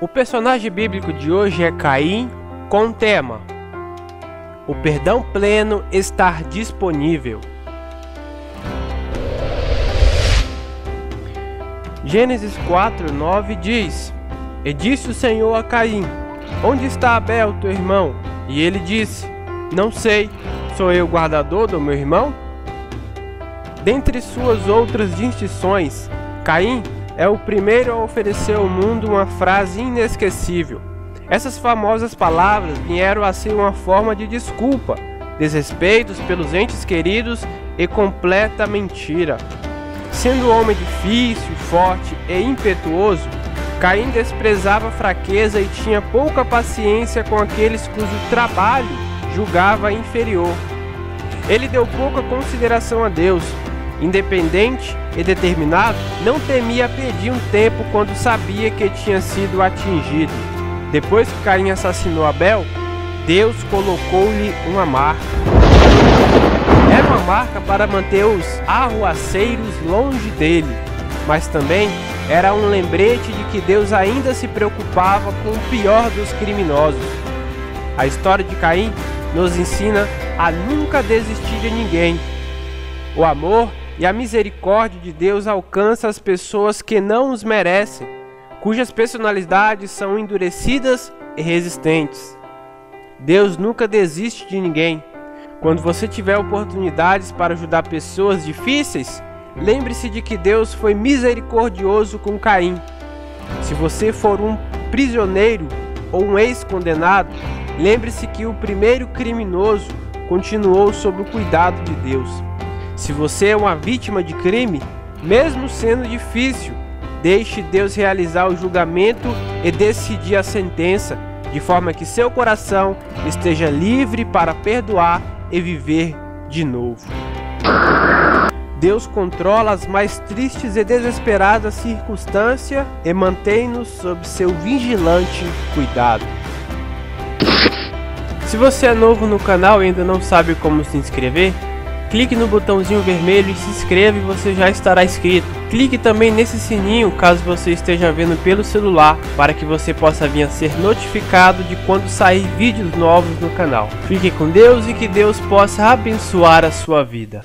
O personagem bíblico de hoje é Caim com o tema: O perdão pleno estar disponível. Gênesis 4, 9 diz: E disse o Senhor a Caim: Onde está Abel, teu irmão? E ele disse: Não sei, sou eu guardador do meu irmão? Dentre suas outras distinções, Caim é o primeiro a oferecer ao mundo uma frase inesquecível. Essas famosas palavras vieram a ser uma forma de desculpa, desrespeitos pelos entes queridos e completa mentira. Sendo homem difícil, forte e impetuoso, Caim desprezava a fraqueza e tinha pouca paciência com aqueles cujo trabalho julgava inferior. Ele deu pouca consideração a Deus, independente e determinado, não temia pedir um tempo quando sabia que tinha sido atingido. Depois que Caim assassinou Abel, Deus colocou-lhe uma marca. Era uma marca para manter os arruaceiros longe dele, mas também era um lembrete de que Deus ainda se preocupava com o pior dos criminosos. A história de Caim nos ensina a nunca desistir de ninguém. O amor e a misericórdia de Deus alcança as pessoas que não os merecem, cujas personalidades são endurecidas e resistentes. Deus nunca desiste de ninguém. Quando você tiver oportunidades para ajudar pessoas difíceis, lembre-se de que Deus foi misericordioso com Caim. Se você for um prisioneiro ou um ex-condenado, lembre-se que o primeiro criminoso continuou sob o cuidado de Deus. Se você é uma vítima de crime, mesmo sendo difícil, deixe Deus realizar o julgamento e decidir a sentença, de forma que seu coração esteja livre para perdoar e viver de novo. Deus controla as mais tristes e desesperadas circunstâncias e mantém-nos sob seu vigilante cuidado. Se você é novo no canal e ainda não sabe como se inscrever, Clique no botãozinho vermelho e se inscreva e você já estará inscrito. Clique também nesse sininho caso você esteja vendo pelo celular para que você possa vir a ser notificado de quando sair vídeos novos no canal. Fique com Deus e que Deus possa abençoar a sua vida.